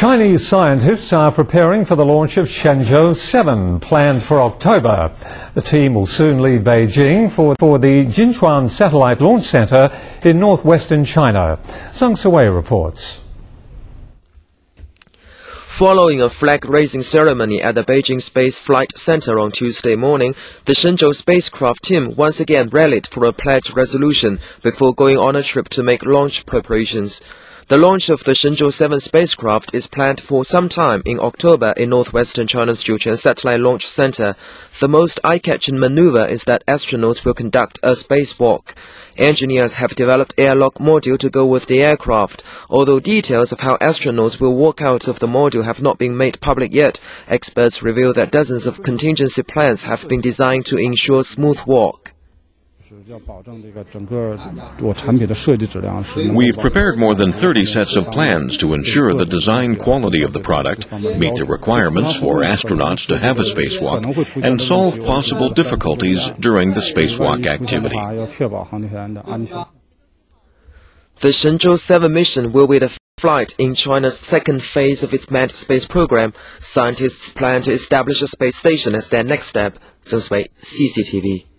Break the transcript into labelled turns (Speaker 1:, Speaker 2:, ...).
Speaker 1: Chinese scientists are preparing for the launch of Shenzhou 7, planned for October. The team will soon leave Beijing for, for the Jiuquan Satellite Launch Center in northwestern China. Zhang Siwei reports.
Speaker 2: Following a flag-raising ceremony at the Beijing Space Flight Center on Tuesday morning, the Shenzhou spacecraft team once again rallied for a pledge resolution before going on a trip to make launch preparations. The launch of the Shenzhou 7 spacecraft is planned for some time in October in northwestern China's Jiuquan Satellite Launch Center. The most eye-catching maneuver is that astronauts will conduct a spacewalk. Engineers have developed airlock module to go with the aircraft. Although details of how astronauts will walk out of the module have not been made public yet, experts reveal that dozens of contingency plans have been designed to ensure smooth walk.
Speaker 3: We've prepared more than 30 sets of plans to ensure the design quality of the product, meet the requirements for astronauts to have a spacewalk, and solve possible difficulties during the spacewalk activity.
Speaker 2: The Shenzhou 7 mission will be the flight in China's second phase of its manned space program. Scientists plan to establish a space station as their next step. Zheng Sui, CCTV.